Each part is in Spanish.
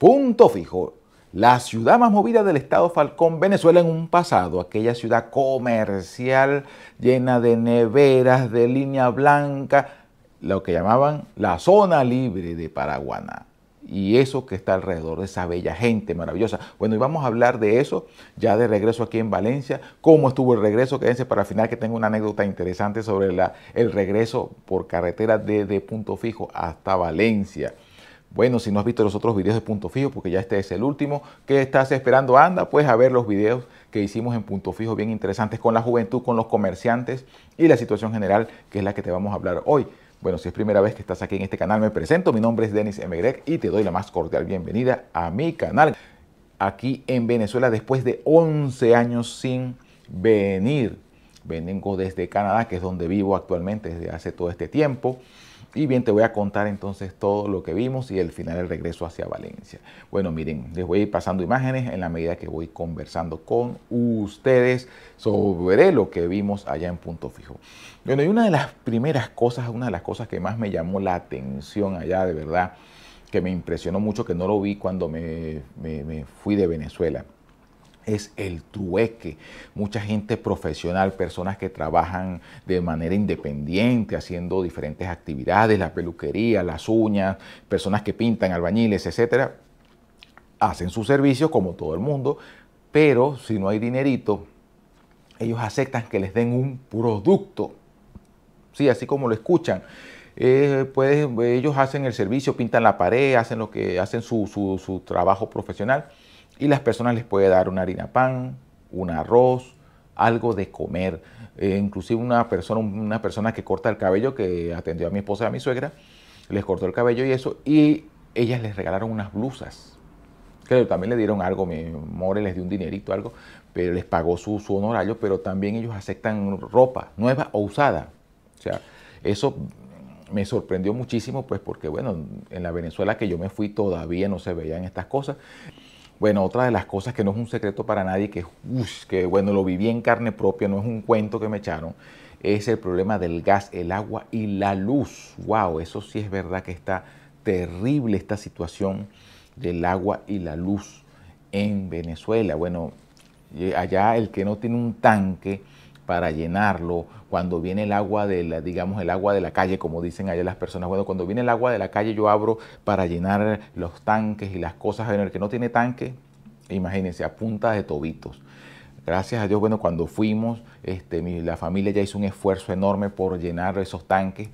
Punto fijo. La ciudad más movida del estado Falcón, Venezuela en un pasado, aquella ciudad comercial llena de neveras, de línea blanca, lo que llamaban la zona libre de Paraguaná. Y eso que está alrededor de esa bella gente maravillosa. Bueno, y vamos a hablar de eso ya de regreso aquí en Valencia. ¿Cómo estuvo el regreso? Quédense para el final que tengo una anécdota interesante sobre el regreso por carretera desde Punto Fijo hasta Valencia. Bueno, si no has visto los otros videos de Punto Fijo, porque ya este es el último, ¿qué estás esperando? Anda, pues a ver los videos que hicimos en Punto Fijo, bien interesantes con la juventud, con los comerciantes y la situación general, que es la que te vamos a hablar hoy. Bueno, si es primera vez que estás aquí en este canal, me presento. Mi nombre es Denis M. Greg y te doy la más cordial bienvenida a mi canal. Aquí en Venezuela, después de 11 años sin venir. Vengo desde Canadá, que es donde vivo actualmente desde hace todo este tiempo. Y bien, te voy a contar entonces todo lo que vimos y el final del regreso hacia Valencia. Bueno, miren, les voy a ir pasando imágenes en la medida que voy conversando con ustedes sobre lo que vimos allá en Punto Fijo. Bueno, y una de las primeras cosas, una de las cosas que más me llamó la atención allá, de verdad, que me impresionó mucho, que no lo vi cuando me, me fui de Venezuela es el trueque. Mucha gente profesional, personas que trabajan de manera independiente, haciendo diferentes actividades, la peluquería, las uñas, personas que pintan, albañiles, etcétera, hacen su servicio como todo el mundo, pero si no hay dinerito, ellos aceptan que les den un producto. Sí, así como lo escuchan. Eh, ellos hacen el servicio, pintan la pared, hacen lo que hacen su, su trabajo profesional y las personas les puede dar una harina pan, un arroz, algo de comer. Eh, inclusive una persona, una persona que corta el cabello, que atendió a mi esposa y a mi suegra, les cortó el cabello y eso, y ellas les regalaron unas blusas. Que también le dieron algo, mi more les dio un dinerito, algo, pero les pagó su, su honorario, pero también ellos aceptan ropa nueva o usada. O sea, eso me sorprendió muchísimo, pues porque, bueno, en la Venezuela que yo me fui todavía no se veían estas cosas. Bueno, otra de las cosas que no es un secreto para nadie, que, bueno, lo viví en carne propia, no es un cuento que me echaron, es el problema del gas, el agua y la luz. Wow, eso sí es verdad que está terrible esta situación del agua y la luz en Venezuela. Bueno, allá el que no tiene un tanque para llenarlo, cuando viene el agua de la, digamos, el agua de la calle, como dicen allá las personas, bueno, cuando viene el agua de la calle yo abro para llenar los tanques y las cosas, en el que no tiene tanque, imagínense, a punta de tobitos. Gracias a Dios, bueno, cuando fuimos, este, la familia ya hizo un esfuerzo enorme por llenar esos tanques.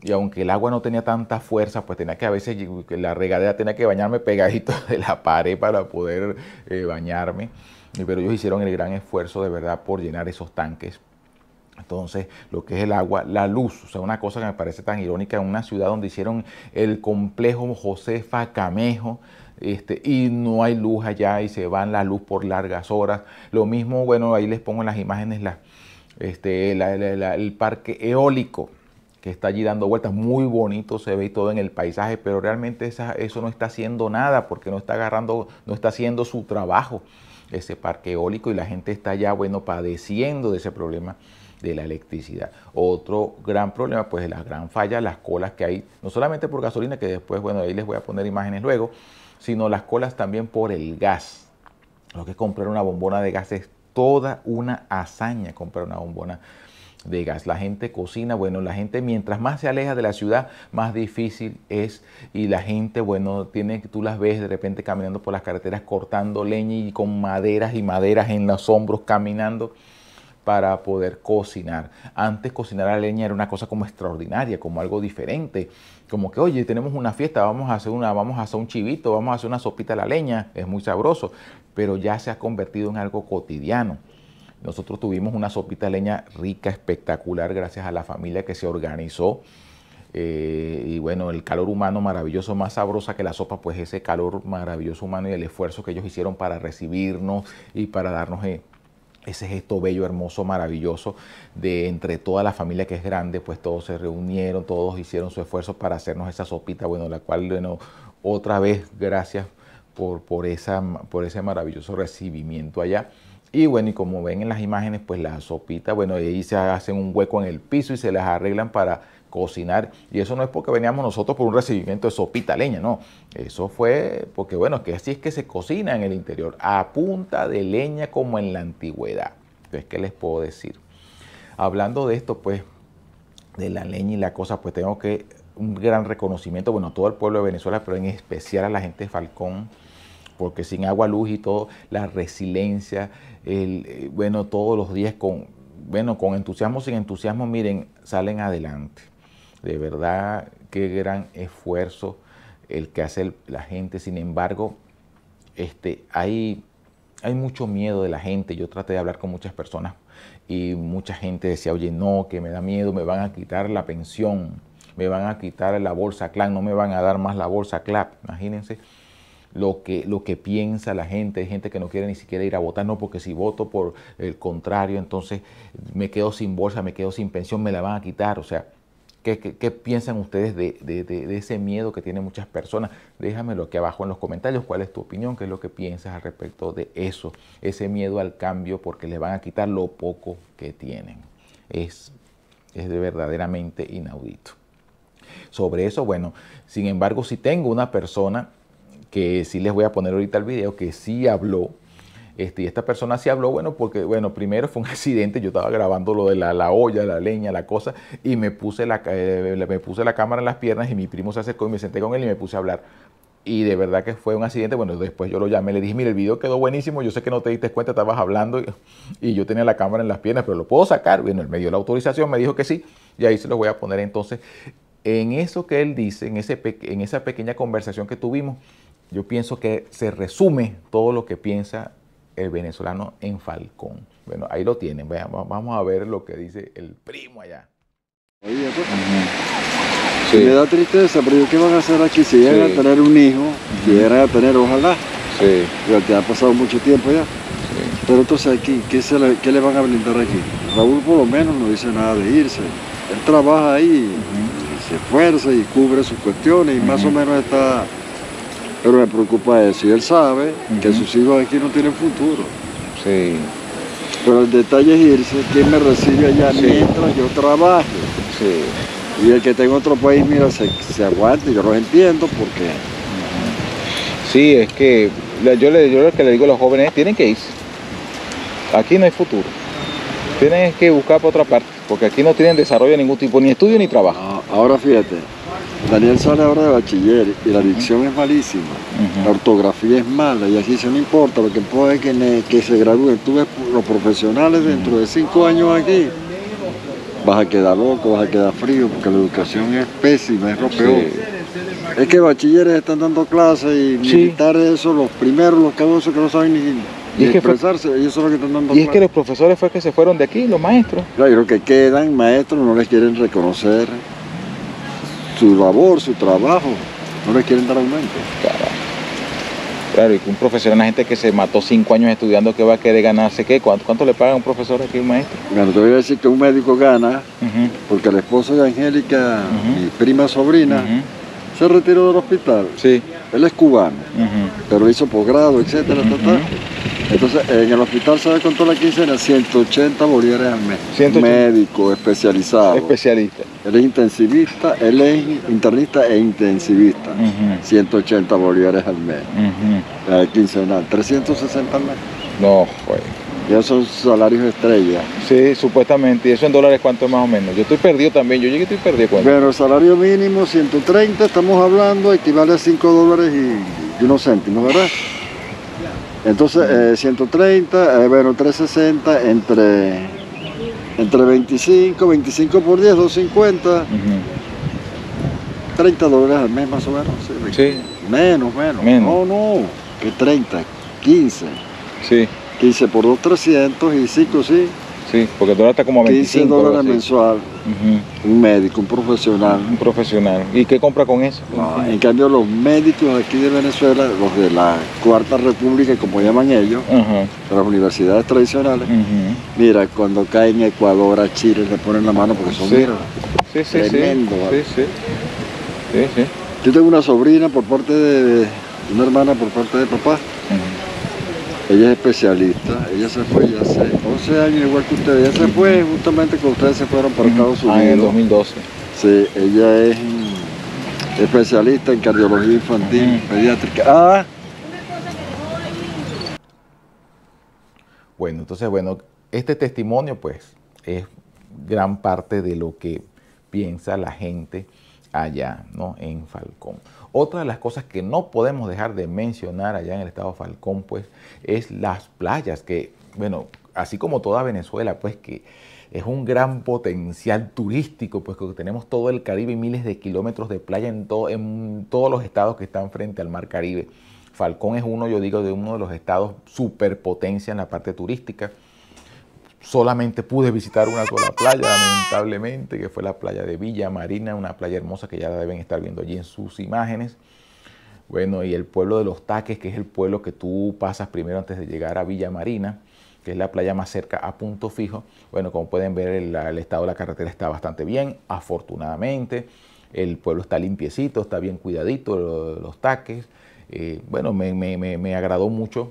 Y aunque el agua no tenía tanta fuerza, pues tenía que a veces, la regadera tenía que bañarme pegadito de la pared para poder eh, bañarme. Pero ellos hicieron el gran esfuerzo de verdad por llenar esos tanques. Entonces, lo que es el agua, la luz, o sea, una cosa que me parece tan irónica en una ciudad donde hicieron el complejo Josefa Camejo, este, y no hay luz allá y se van la luz por largas horas. Lo mismo, bueno, ahí les pongo en las imágenes la, este, el parque eólico que está allí dando vueltas, muy bonito se ve todo en el paisaje, pero realmente eso no está haciendo nada porque no está agarrando, no está haciendo su trabajo ese parque eólico y la gente está ya, bueno, padeciendo de ese problema de la electricidad. Otro gran problema, pues la gran falla, las colas que hay, no solamente por gasolina, que después, bueno, ahí les voy a poner imágenes luego, sino las colas también por el gas. Lo que es comprar una bombona de gas es toda una hazaña comprar una bombona de gas. La gente cocina, bueno, la gente mientras más se aleja de la ciudad, más difícil es. Y la gente, bueno, tiene, tú las ves de repente caminando por las carreteras cortando leña y con maderas y maderas en los hombros caminando para poder cocinar. Antes cocinar a leña era una cosa como extraordinaria, como algo diferente, como que, oye, tenemos una fiesta, vamos a hacer una, vamos a hacer un chivito, vamos a hacer una sopita a la leña, es muy sabroso, pero ya se ha convertido en algo cotidiano. Nosotros tuvimos una sopita leña rica, espectacular, gracias a la familia que se organizó. Eh, y bueno, el calor humano maravilloso, más sabrosa que la sopa, pues ese calor maravilloso humano y el esfuerzo que ellos hicieron para recibirnos y para darnos eh, ese gesto bello, hermoso, maravilloso de entre toda la familia que es grande, pues todos se reunieron, todos hicieron su esfuerzo para hacernos esa sopita, bueno, la cual, bueno, otra vez gracias por, esa, por ese maravilloso recibimiento allá. Y bueno, y como ven en las imágenes, pues la sopita, bueno, ahí se hacen un hueco en el piso y se las arreglan para cocinar. Y eso no es porque veníamos nosotros por un recibimiento de sopita leña, no. Eso fue porque, bueno, que así es que se cocina en el interior, a punta de leña como en la antigüedad. Entonces, ¿qué les puedo decir? Hablando de esto, pues, de la leña y la cosa, pues tengo que un gran reconocimiento, bueno, todo el pueblo de Venezuela, pero en especial a la gente de Falcón, porque sin agua, luz y todo, la resiliencia, el, eh, bueno, todos los días con, bueno, con entusiasmo, sin entusiasmo, miren, salen adelante. De verdad, qué gran esfuerzo el que hace la gente. Sin embargo, este, hay, hay mucho miedo de la gente. Yo traté de hablar con muchas personas y mucha gente decía, oye, no, que me da miedo, me van a quitar la pensión, me van a quitar la bolsa CLAP, no me van a dar más la bolsa CLAP. Imagínense lo que, lo que piensa la gente. Hay gente que no quiere ni siquiera ir a votar, no, porque si voto por el contrario, entonces me quedo sin bolsa, me quedo sin pensión, me la van a quitar. O sea, ¿qué, piensan ustedes de, ese miedo que tienen muchas personas? Déjamelo aquí abajo en los comentarios. ¿Cuál es tu opinión? ¿Qué es lo que piensas al respecto de eso? Ese miedo al cambio porque les van a quitar lo poco que tienen. Es, es verdaderamente inaudito. Sobre eso, bueno, sin embargo, si tengo una persona que sí les voy a poner ahorita el video, que sí habló. Este, y esta persona sí habló, bueno, porque, bueno, primero fue un accidente, yo estaba grabando lo de la, olla, la leña, la cosa, y me puse la, eh, me puse la cámara en las piernas y mi primo se acercó y me senté con él y me puse a hablar. Y de verdad que fue un accidente. Bueno, después yo lo llamé, le dije, mire, el video quedó buenísimo, yo sé que no te diste cuenta, estabas hablando y, yo tenía la cámara en las piernas, pero lo puedo sacar. Bueno, él me dio la autorización, me dijo que sí, y ahí se lo voy a poner entonces. En eso que él dice, en, ese, en esa pequeña conversación que tuvimos, yo pienso que se resume todo lo que piensa el venezolano en Falcón. Bueno, ahí lo tienen. Vamos a ver lo que dice el primo allá. Pues, Me da tristeza, pero ¿qué van a hacer aquí? Si llegan a tener un hijo, si llegan a tener, ojalá. Sí. Ya ha pasado mucho tiempo ya. Pero entonces aquí, ¿qué, se le, ¿qué le van a brindar aquí? Raúl por lo menos no dice nada de irse. Él trabaja ahí, se esfuerza y cubre sus cuestiones y más o menos está pero me preocupa eso. Y él sabe que sus hijos aquí no tienen futuro. Sí. Pero el detalle es irse, ¿quién me recibe allá mientras yo trabajo? Sí. Y el que está en otro país, mira, se, se aguanta, yo los entiendo porque... Sí, es que yo, le, yo lo que le digo a los jóvenes tienen que irse. Aquí no hay futuro. Tienen que buscar por otra parte, porque aquí no tienen desarrollo de ningún tipo, ni estudio ni trabajo. Ah, ahora fíjate, Daniel sale ahora de bachiller y la dicción es malísima, la ortografía es mala y aquí se no importa, lo que es que, que se gradúen. Tú ves los profesionales dentro de cinco años aquí, vas a quedar loco, vas a quedar frío, porque la educación es pésima, es lo peor. Es que bachilleres están dando clases y militares, eso, los primeros, los cabos que no saben ni, y expresarse, ellos son los que están dando Y es que los profesores fue que se fueron de aquí, los maestros. Claro, y que quedan, maestros, no les quieren reconocer su labor, su trabajo, no le quieren dar aumento. Claro. Claro, y un profesor, una gente que se mató cinco años estudiando, que va a querer ganarse qué? ¿Cuánto, le paga a un profesor aquí, un maestro? Bueno, te voy a decir que un médico gana, porque la esposa de Angélica, mi prima sobrina, se retiró del hospital. Sí. Él es cubano, pero hizo posgrado, etcétera, entonces, en el hospital se contó la quincena 180 bolívares al mes. Médico especializado. Especialista. Él es intensivista, él es internista e intensivista. 180 bolívares al mes. Uh quincenal. 360 al mes. No, pues. Ya son salarios estrella. Sí, supuestamente. ¿Y eso en dólares cuánto más o menos? Yo estoy perdido también. Yo llegué y estoy perdido. Bueno, el salario mínimo 130, estamos hablando, equivale a 5 dólares y, y unos céntimos, ¿verdad? Entonces, 130, eh, eh, bueno, 360 entre, entre 25, 25 por 10, 250. 30 dólares al mes más o menos. Sí. Menos, menos, No, no, que 30, 15. Sí. 15 por 2, 300 y 5, sí. Sí, porque dólar está como a 25 15 dólares mensual. Un médico, un profesional. Un profesional. ¿Y qué compra con eso? en cambio, los médicos aquí de Venezuela, los de la Cuarta República, como llaman ellos, de las universidades tradicionales, mira, cuando caen en Ecuador, a Chile, le ponen la mano porque son, sí. sí, sí, tremendo. Sí, sí. sí, sí. Yo tengo una sobrina por parte de, una hermana por parte de papá. Ella es especialista, ella se fue ya hace 11 años igual que ustedes, ella se fue justamente cuando ustedes se fueron para Estados Unidos. Ah, en 2012. Sí, ella es especialista en cardiología infantil, pediátrica. Ah. Bueno, entonces, bueno, este testimonio pues es gran parte de lo que piensa la gente allá, ¿no? En Falcón. Otra de las cosas que no podemos dejar de mencionar allá en el estado Falcón, pues, es las playas, que, bueno, así como toda Venezuela, pues, que es un gran potencial turístico, pues que tenemos todo el Caribe y miles de kilómetros de playa en, en todos los estados que están frente al Mar Caribe. Falcón es uno, yo digo, de uno de los estados superpotencia en la parte turística. Solamente pude visitar una sola playa, lamentablemente, que fue la playa de Villa Marina, una playa hermosa que ya la deben estar viendo allí en sus imágenes. Bueno, y el pueblo de los Taques, que es el pueblo que tú pasas primero antes de llegar a Villa Marina que es la playa más cerca a punto fijo. Bueno, como pueden ver, el, estado de la carretera está bastante bien, afortunadamente. El pueblo está limpiecito, está bien cuidadito, los, taques. Eh, bueno, me, agradó mucho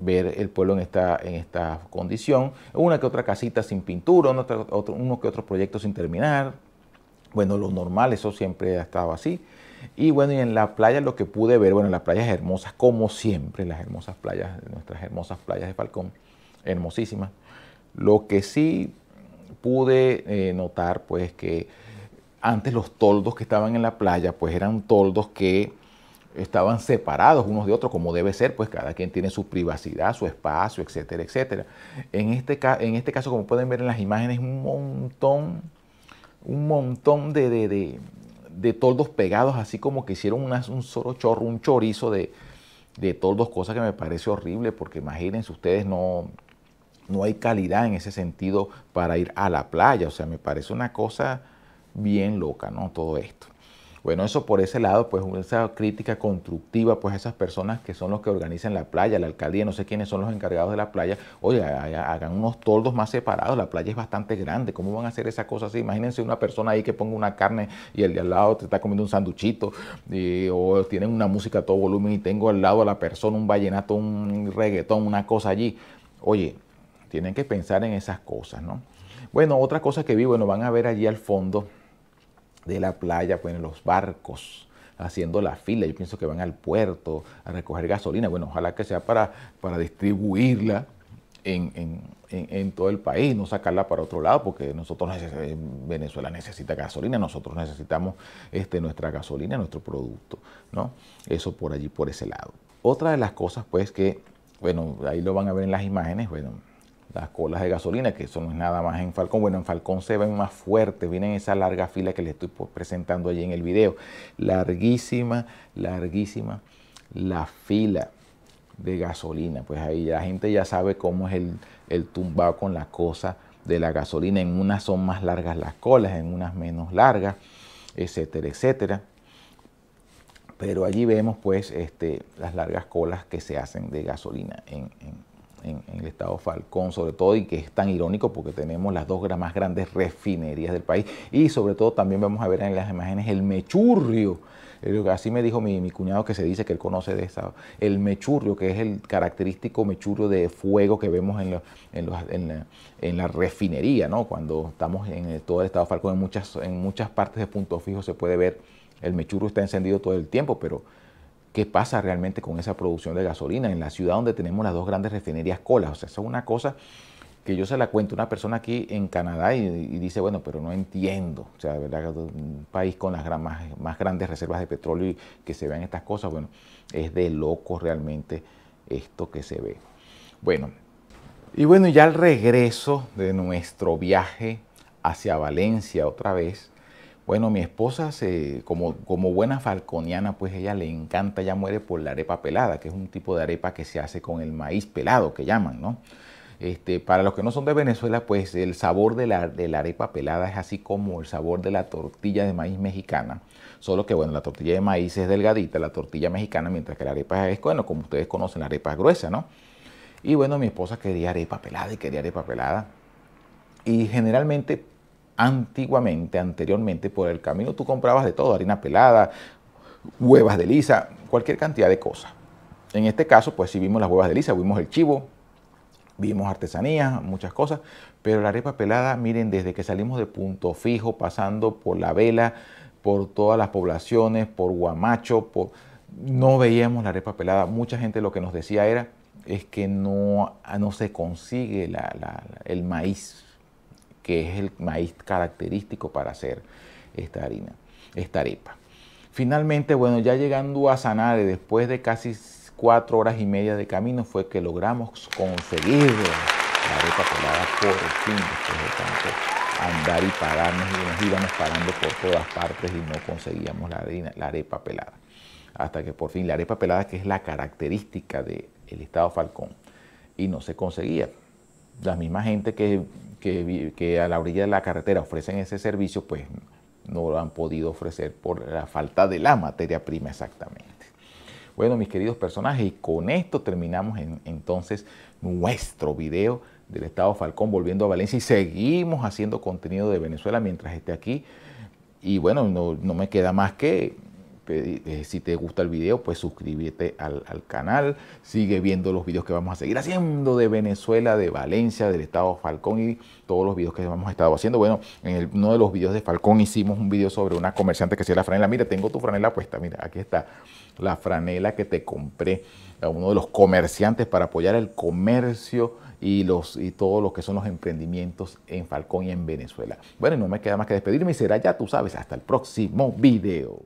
ver el pueblo en esta, en esta condición. Una que otra casita sin pintura, uno que otro proyecto sin terminar. Bueno, lo normal, eso siempre ha estado así. Y bueno, y en la playa lo que pude ver, bueno, las playas hermosas, como siempre, las hermosas playas, nuestras hermosas playas de Falcón hermosísima. Lo que sí pude eh, notar, pues, que antes los toldos que estaban en la playa, pues eran toldos que estaban separados unos de otros, como debe ser, pues cada quien tiene su privacidad, su espacio, etcétera, etcétera. En este, en este caso, como pueden ver en las imágenes, un montón, un montón de, de, de, toldos pegados, así como que hicieron un solo chorro, un chorizo de, de toldos, cosa que me parece horrible, porque imagínense ustedes, no, no hay calidad en ese sentido para ir a la playa. O sea, me parece una cosa bien loca, ¿no? Todo esto. Bueno, eso por ese lado, pues esa crítica constructiva, pues esas personas que son los que organizan la playa, la alcaldía, no sé quiénes son los encargados de la playa, oye, hagan unos toldos más separados, la playa es bastante grande, ¿cómo van a hacer esa cosa así? Imagínense una persona ahí que ponga una carne y el de al lado te está comiendo un sanduchito, o tienen una música a todo volumen y tengo al lado a la persona un vallenato, un reggaetón, una cosa allí. Oye, tienen que pensar en esas cosas, ¿no? Bueno, otra cosa que vi, bueno, van a ver allí al fondo de la playa, pues los barcos haciendo la fila. Yo pienso que van al puerto a recoger gasolina. Bueno, ojalá que sea para, para distribuirla en, todo el país, no sacarla para otro lado, porque nosotros, Venezuela necesita gasolina, nosotros necesitamos este, nuestra gasolina, nuestro producto, ¿no? Eso por allí, por ese lado. Otra de las cosas, pues, que, bueno, ahí lo van a ver en las imágenes, bueno, las colas de gasolina, que eso no es nada más en Falcón. Bueno, en Falcón se ven más fuertes, vienen esa larga fila que les estoy presentando allí en el video. Larguísima, larguísima la fila de gasolina. Pues ahí la gente ya sabe cómo es el, el tumbado con la cosa de la gasolina. En unas son más largas las colas, en unas menos largas, etcétera, etcétera. Pero allí vemos pues este, las largas colas que se hacen de gasolina en en, el estado Falcón, sobre todo, y que es tan irónico porque tenemos las dos más grandes refinerías del país. Y sobre todo también vamos a ver en las imágenes el mechurrio. Así me dijo mi, cuñado que se dice que él conoce de esa, el mechurrio, que es el característico mechurrio de fuego que vemos en, en, la, refinería, ¿no? Cuando estamos en todo el estado Falcón, en muchas, en muchas partes de punto fijo se puede ver el mechurrio está encendido todo el tiempo, pero qué pasa realmente con esa producción de gasolina en la ciudad donde tenemos las dos grandes refinerías colas. O sea, eso es una cosa que yo se la cuento a una persona aquí en Canadá y, dice, bueno, pero no entiendo. O sea, de verdad, un país con las más, grandes reservas de petróleo y que se vean estas cosas, bueno, es de loco realmente esto que se ve. Bueno, y bueno, ya al regreso de nuestro viaje hacia Valencia otra vez, bueno, mi esposa, se, como, como buena falconiana, pues ella le encanta, ella muere por la arepa pelada, que es un tipo de arepa que se hace con el maíz pelado, que llaman, ¿no? Este, para los que no son de Venezuela, pues el sabor de la, de la, arepa pelada es así como el sabor de la tortilla de maíz mexicana. Solo que, bueno, la tortilla de maíz es delgadita, la tortilla mexicana, mientras que la arepa es, bueno, como ustedes conocen, la arepa es gruesa, ¿no? Y bueno, mi esposa quería arepa pelada y quería arepa pelada. Y generalmente antiguamente, anteriormente, por el camino tú comprabas de todo, harina pelada, huevas de lisa, cualquier cantidad de cosas. En este caso, pues si vimos las huevas de lisa, vimos el chivo, Vimos artesanías, muchas cosas, pero la arepa pelada, miren, desde que salimos de Punto Fijo, pasando por La Vela, por todas las poblaciones, por Guamacho, no veíamos la arepa pelada. Mucha gente lo que nos decía era es que no, no se consigue el maíz, que es el maíz característico para hacer esta harina, esta arepa. Finalmente, bueno, ya llegando a Sanare, después de casi cuatro horas y media de camino, fue que logramos conseguir la arepa pelada por fin, después de tanto andar y pararnos y nos íbamos parando por todas partes y no conseguíamos la, la arepa pelada. Hasta que por fin la arepa pelada, que es la característica del Estado Falcón, y no se conseguía. La misma gente que, que, a la orilla de la carretera ofrecen ese servicio, pues no lo han podido ofrecer por la falta de la materia prima exactamente. Bueno, mis queridos personajes, y con esto terminamos entonces nuestro video del Estado Falcón volviendo a Valencia y seguimos haciendo contenido de Venezuela mientras esté aquí. Y bueno, no, no me queda más que eh, si te gusta el video, pues suscríbete al, canal, sigue viendo los videos que vamos a seguir haciendo de Venezuela, de Valencia, del estado Falcón y todos los videos que hemos estado haciendo. Bueno, en uno de los videos de Falcón hicimos un video sobre una comerciante que hacía la franela. Mira, tengo tu franela puesta, mira, aquí está la franela que te compré a uno de los comerciantes para apoyar el comercio y, los, y todo lo que son los emprendimientos en Falcón y en Venezuela. Bueno, no me queda más que despedirme y será ya, tú sabes, hasta el próximo video.